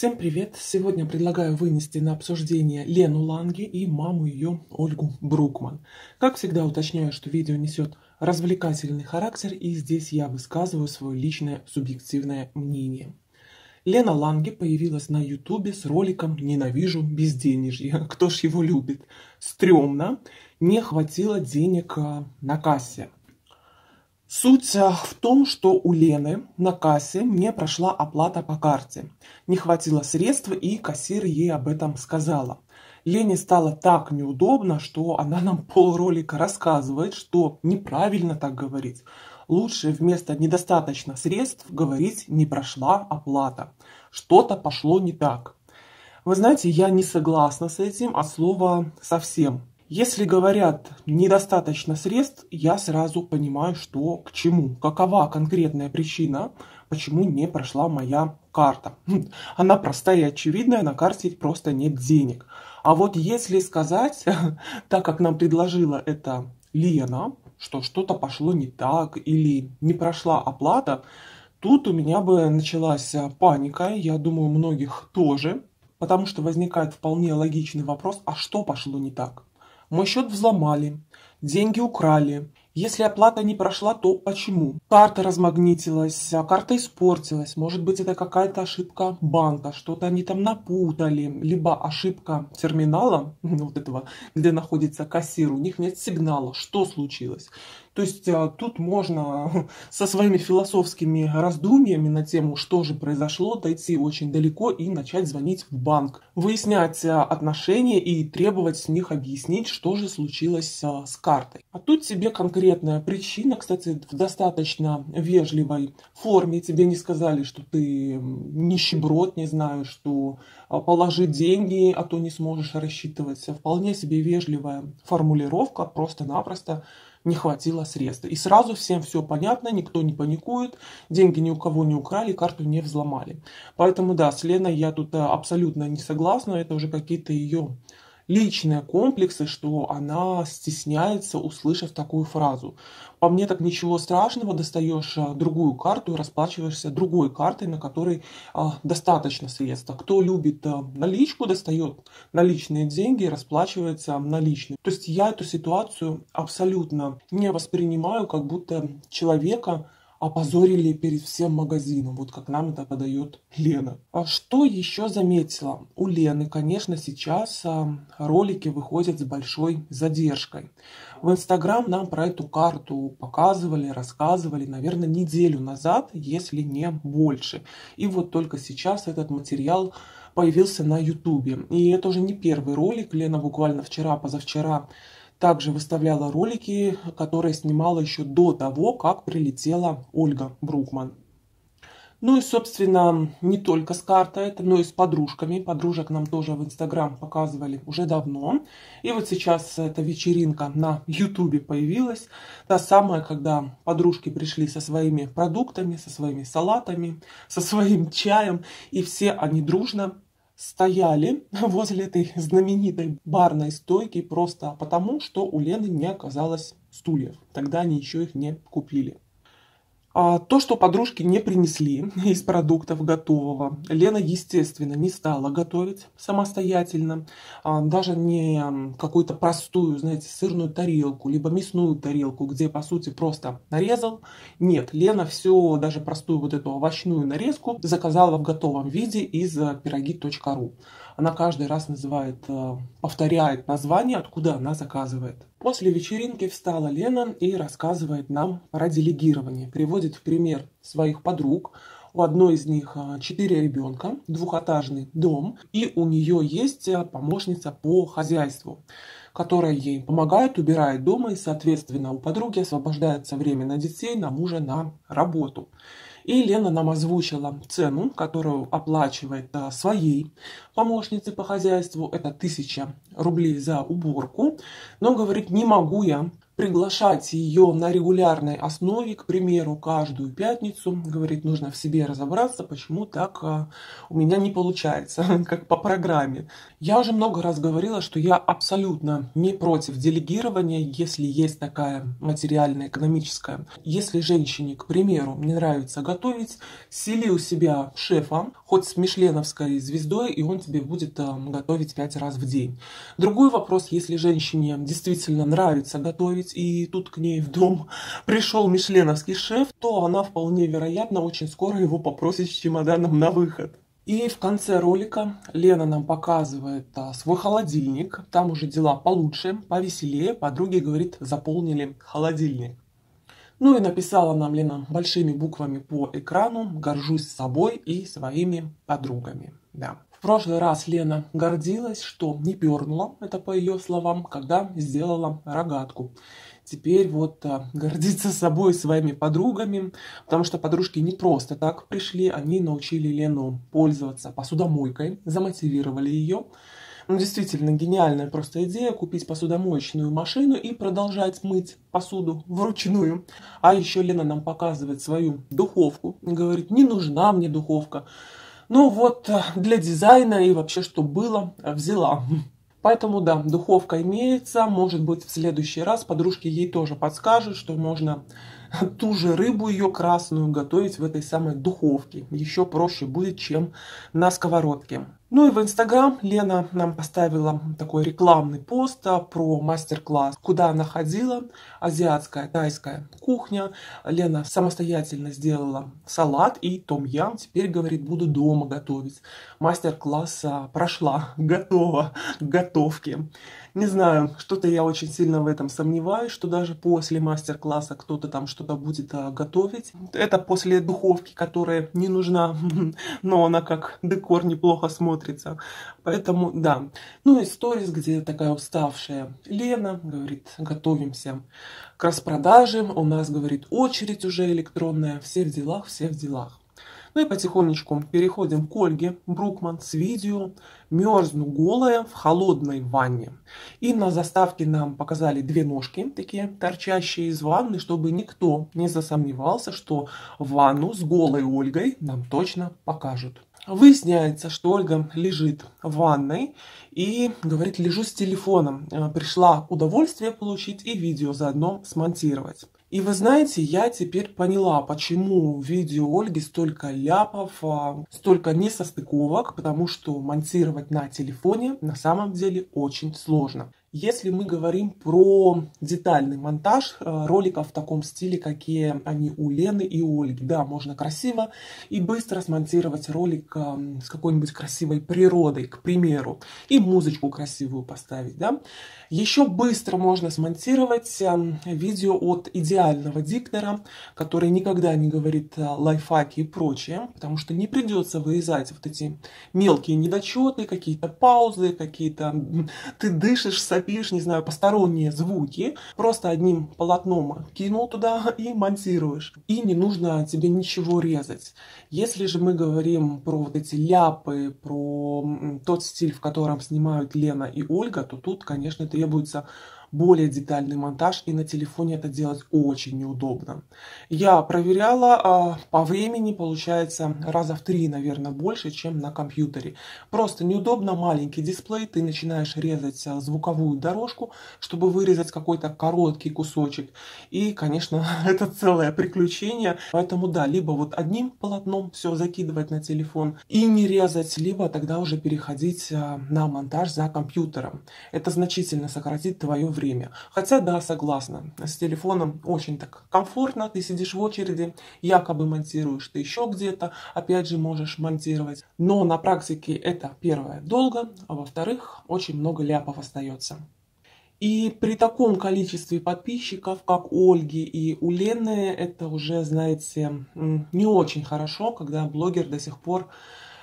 Всем привет! Сегодня предлагаю вынести на обсуждение Лену Ланге и маму ее Ольгу Брукман. Как всегда уточняю, что видео несет развлекательный характер и здесь я высказываю свое личное субъективное мнение. Лена Ланге появилась на ютубе с роликом «Ненавижу безденежье». Кто ж его любит? Стремно. Не хватило денег а, на кассе. Суть а, в том, что у Лены на кассе не прошла оплата по карте. Не хватило средств, и кассир ей об этом сказала. Лене стало так неудобно, что она нам полролика рассказывает, что неправильно так говорить. Лучше вместо «недостаточно средств» говорить «не прошла оплата». Что-то пошло не так. Вы знаете, я не согласна с этим от слова «совсем». Если говорят недостаточно средств, я сразу понимаю, что к чему, какова конкретная причина, почему не прошла моя карта. Она простая и очевидная, на карте просто нет денег. А вот если сказать, так как нам предложила это Лена, что что-то пошло не так или не прошла оплата, тут у меня бы началась паника, я думаю, многих тоже, потому что возникает вполне логичный вопрос, а что пошло не так? Мой счет взломали, деньги украли. Если оплата не прошла, то почему? Карта размагнитилась, а карта испортилась. Может быть, это какая-то ошибка банка, что-то они там напутали. Либо ошибка терминала, вот этого, где находится кассир, у них нет сигнала. Что случилось? То есть а, тут можно со своими философскими раздумьями на тему, что же произошло, дойти очень далеко и начать звонить в банк, выяснять а, отношения и требовать с них объяснить, что же случилось а, с картой. А тут тебе конкретная причина, кстати, в достаточно вежливой форме. Тебе не сказали, что ты нищеброд, не знаю, что положи деньги, а то не сможешь рассчитываться. Вполне себе вежливая формулировка, просто-напросто не хватило средств. И сразу всем все понятно, никто не паникует, деньги ни у кого не украли, карту не взломали. Поэтому да, с Леной я тут э, абсолютно не согласна, это уже какие-то ее личные комплексы, что она стесняется, услышав такую фразу. По мне так ничего страшного, достаешь а, другую карту расплачиваешься другой картой, на которой а, достаточно средств. Кто любит а, наличку, достает наличные деньги и расплачивается наличными. То есть я эту ситуацию абсолютно не воспринимаю, как будто человека опозорили перед всем магазином, вот как нам это подает Лена. А что еще заметила? У Лены, конечно, сейчас а, ролики выходят с большой задержкой. В Инстаграм нам про эту карту показывали, рассказывали, наверное, неделю назад, если не больше. И вот только сейчас этот материал появился на Ютубе. И это уже не первый ролик. Лена буквально вчера, позавчера также выставляла ролики, которые снимала еще до того, как прилетела Ольга Брукман. Ну и, собственно, не только с картой, но и с подружками. Подружек нам тоже в Инстаграм показывали уже давно. И вот сейчас эта вечеринка на Ютубе появилась. Та самая, когда подружки пришли со своими продуктами, со своими салатами, со своим чаем. И все они дружно стояли возле этой знаменитой барной стойки просто потому, что у Лены не оказалось стульев. Тогда они еще их не купили. А то, что подружки не принесли из продуктов готового, Лена, естественно, не стала готовить самостоятельно. А, даже не какую-то простую, знаете, сырную тарелку, либо мясную тарелку, где, по сути, просто нарезал. Нет, Лена все, даже простую вот эту овощную нарезку заказала в готовом виде из пироги.ру. Она каждый раз называет, э, повторяет название, откуда она заказывает. После вечеринки встала Лена и рассказывает нам про делегирование. Приводит в пример своих подруг. У одной из них э, четыре ребенка, двухэтажный дом, и у нее есть э, помощница по хозяйству которая ей помогает, убирает дома, и, соответственно, у подруги освобождается время на детей, на мужа, на работу. И Лена нам озвучила цену, которую оплачивает а, своей помощнице по хозяйству. Это 1000 рублей за уборку. Но, говорит, не могу я приглашать ее на регулярной основе, к примеру, каждую пятницу. Говорит, нужно в себе разобраться, почему так а, у меня не получается, как по программе. Я уже много раз говорила, что я абсолютно не против делегирования, если есть такая материальная, экономическая. Если женщине, к примеру, не нравится готовить, сели у себя шефа, хоть с мишленовской звездой, и он тебе будет а, готовить пять раз в день. Другой вопрос, если женщине действительно нравится готовить, и тут к ней в дом пришел мишленовский шеф, то она вполне вероятно очень скоро его попросит с чемоданом на выход. И в конце ролика Лена нам показывает а, свой холодильник. Там уже дела получше, повеселее. Подруги, говорит, заполнили холодильник. Ну и написала нам Лена большими буквами по экрану «Горжусь собой и своими подругами». Да. В прошлый раз Лена гордилась, что не пернула, это по ее словам, когда сделала рогатку. Теперь вот а, гордится собой своими подругами, потому что подружки не просто так пришли, они научили Лену пользоваться посудомойкой, замотивировали ее. Ну, действительно, гениальная просто идея купить посудомоечную машину и продолжать мыть посуду вручную. А еще Лена нам показывает свою духовку. Говорит, не нужна мне духовка. Ну вот, э, для дизайна и вообще, что было, взяла. Поэтому, да, духовка имеется. Может быть, в следующий раз подружки ей тоже подскажут, что можно ту же рыбу ее красную готовить в этой самой духовке. Еще проще будет, чем на сковородке. Ну и в Инстаграм Лена нам поставила такой рекламный пост а, про мастер-класс, куда она ходила, азиатская, тайская кухня. Лена самостоятельно сделала салат и том-ям. Теперь, говорит, буду дома готовить. Мастер-класс а, прошла, готова к готовке. Не знаю, что-то я очень сильно в этом сомневаюсь, что даже после мастер-класса кто-то там что-то будет а, готовить. Это после духовки, которая не нужна, но она как декор неплохо смотрится. Поэтому, да. Ну и сторис, где такая уставшая Лена говорит, готовимся к распродаже. У нас, говорит, очередь уже электронная. Все в делах, все в делах. Ну и потихонечку переходим к Ольге Брукман с видео «Мерзну голая в холодной ванне». И на заставке нам показали две ножки, такие торчащие из ванны, чтобы никто не засомневался, что ванну с голой Ольгой нам точно покажут. Выясняется, что Ольга лежит в ванной и говорит, лежу с телефоном. Пришла удовольствие получить и видео заодно смонтировать. И вы знаете, я теперь поняла, почему в видео Ольги столько ляпов, а, столько несостыковок, потому что монтировать на телефоне на самом деле очень сложно. Если мы говорим про детальный монтаж э, роликов в таком стиле, какие они у Лены и у Ольги, да, можно красиво и быстро смонтировать ролик э, с какой-нибудь красивой природой, к примеру, и музычку красивую поставить, да. Еще быстро можно смонтировать э, видео от идеального диктора, который никогда не говорит лайфхаки и прочее, потому что не придется вырезать вот эти мелкие недочеты, какие-то паузы, какие-то ты дышишь, сопишь, не знаю, посторонние звуки, просто одним полотном кинул туда и монтируешь. И не нужно тебе ничего резать. Если же мы говорим про вот эти ляпы, про тот стиль, в котором снимают Лена и Ольга, то тут, конечно, требуется более детальный монтаж, и на телефоне это делать очень неудобно. Я проверяла, а по времени получается раза в три, наверное, больше, чем на компьютере. Просто неудобно, маленький дисплей, ты начинаешь резать а, звуковую дорожку, чтобы вырезать какой-то короткий кусочек. И, конечно, это целое приключение. Поэтому, да, либо вот одним полотном все закидывать на телефон и не резать, либо тогда уже переходить а, на монтаж за компьютером. Это значительно сократит твое время время. Хотя, да, согласна, с телефоном очень так комфортно, ты сидишь в очереди, якобы монтируешь ты еще где-то, опять же можешь монтировать. Но на практике это, первое, долго, а во-вторых, очень много ляпов остается. И при таком количестве подписчиков, как у Ольги и у Лены, это уже, знаете, не очень хорошо, когда блогер до сих пор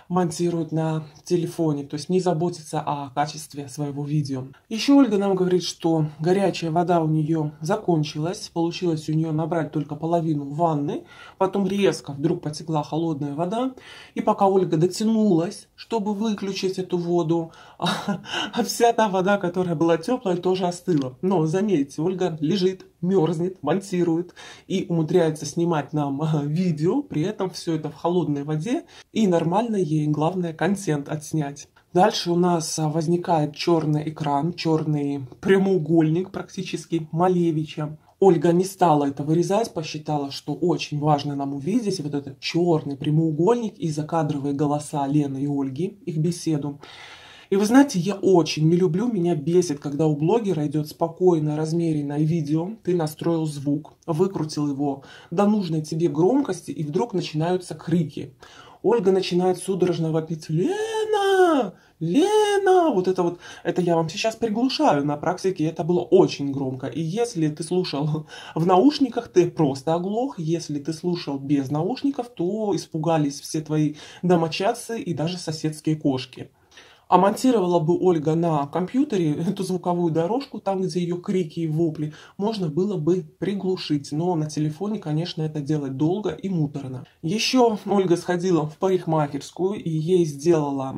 монтирует на телефоне, то есть не заботится о качестве своего видео. Еще Ольга нам говорит, что горячая вода у нее закончилась, получилось у нее набрать только половину ванны, потом резко вдруг потекла холодная вода, и пока Ольга дотянулась, чтобы выключить эту воду, а, вся та вода, которая была теплая, тоже остыла. Но заметьте, Ольга лежит, мерзнет, монтирует и умудряется снимать нам видео, при этом все это в холодной воде, и нормально ей главное контент отснять. Дальше у нас а, возникает черный экран, черный прямоугольник практически Малевича. Ольга не стала это вырезать, посчитала, что очень важно нам увидеть вот этот черный прямоугольник и закадровые голоса Лены и Ольги, их беседу. И вы знаете, я очень не люблю, меня бесит, когда у блогера идет спокойное, размеренное видео, ты настроил звук, выкрутил его до нужной тебе громкости, и вдруг начинаются крики. Ольга начинает судорожно вопить «Лена! Лена!» Вот это вот, это я вам сейчас приглушаю. На практике это было очень громко. И если ты слушал в наушниках, ты просто оглох. Если ты слушал без наушников, то испугались все твои домочадцы и даже соседские кошки. А монтировала бы Ольга на компьютере эту звуковую дорожку, там, где ее крики и вопли, можно было бы приглушить. Но на телефоне, конечно, это делать долго и муторно. Еще Ольга сходила в парикмахерскую, и ей сделала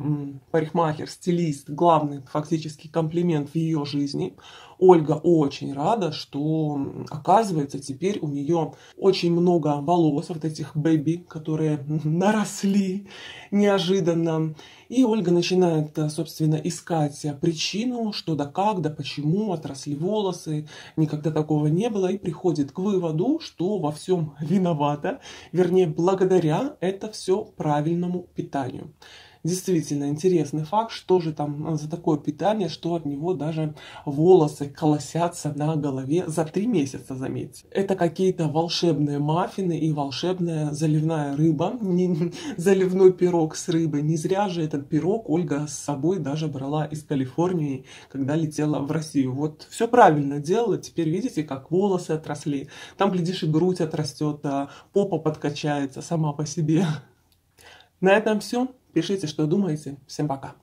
парикмахер, стилист, главный фактически комплимент в ее жизни. Ольга очень рада, что, оказывается, теперь у нее очень много волос, вот этих бэби, которые наросли неожиданно. И Ольга начинает, собственно, искать причину, что да как, да почему отросли волосы, никогда такого не было, и приходит к выводу, что во всем виновата, вернее, благодаря это все правильному питанию действительно интересный факт, что же там за такое питание, что от него даже волосы колосятся на голове за три месяца, заметьте. Это какие-то волшебные маффины и волшебная заливная рыба, не, заливной пирог с рыбой. Не зря же этот пирог Ольга с собой даже брала из Калифорнии, когда летела в Россию. Вот все правильно делала, теперь видите, как волосы отросли. Там, глядишь, и грудь отрастет, а попа подкачается сама по себе. На этом все. Пишите, что думаете. Всем пока.